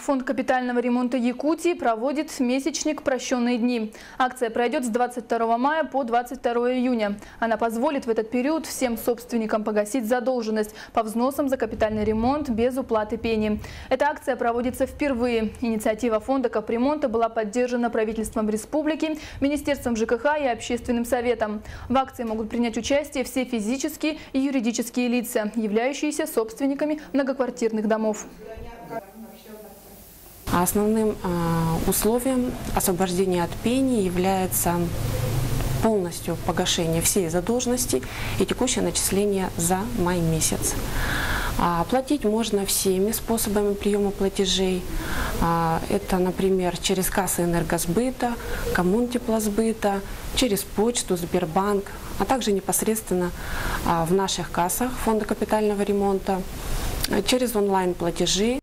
Фонд капитального ремонта Якутии проводит месячник «Прощенные дни». Акция пройдет с 22 мая по 22 июня. Она позволит в этот период всем собственникам погасить задолженность по взносам за капитальный ремонт без уплаты пени. Эта акция проводится впервые. Инициатива фонда капремонта была поддержана правительством республики, Министерством ЖКХ и Общественным советом. В акции могут принять участие все физические и юридические лица, являющиеся собственниками многоквартирных домов. А Основным а, условием освобождения от пени является полностью погашение всей задолженности и текущее начисление за май месяц. А, Платить можно всеми способами приема платежей. А, Это, например, через кассы энергосбыта, коммунтеплосбыта, через почту, Сбербанк, а также непосредственно в наших кассах Фонда капитального ремонта, через онлайн-платежи.